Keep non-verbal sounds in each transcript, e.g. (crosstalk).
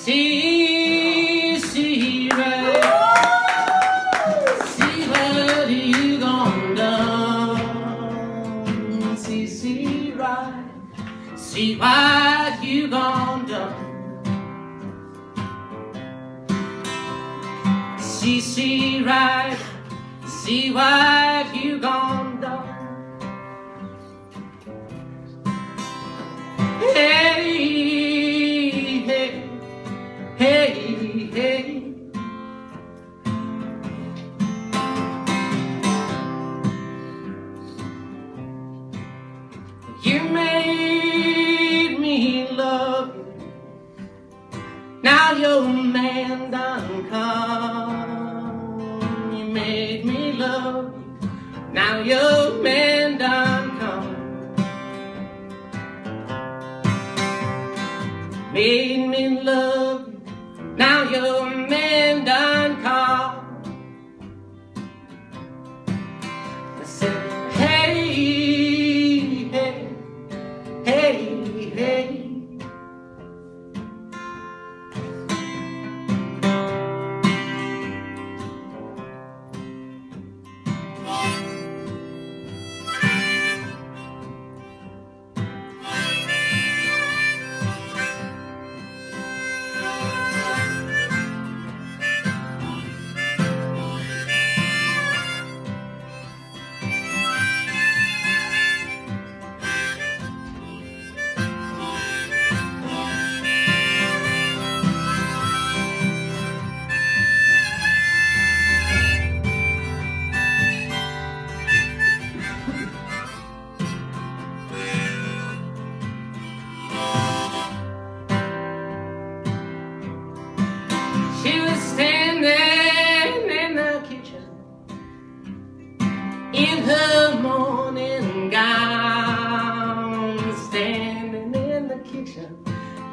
See, see, right. See you done. See, see, right. See what you gonna done. See, see, right. See what you gone You made me love you. Now your man done come. You made me love you. Now your man done come. Made me love you. Now your man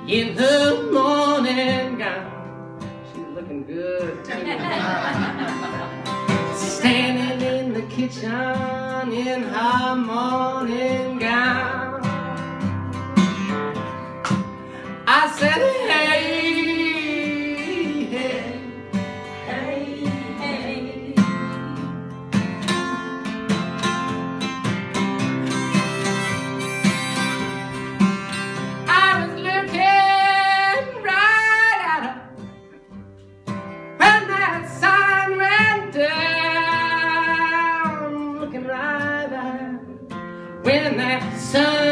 in her morning gown. She's looking good (laughs) standing in the kitchen in her morning gown. I said, that sun.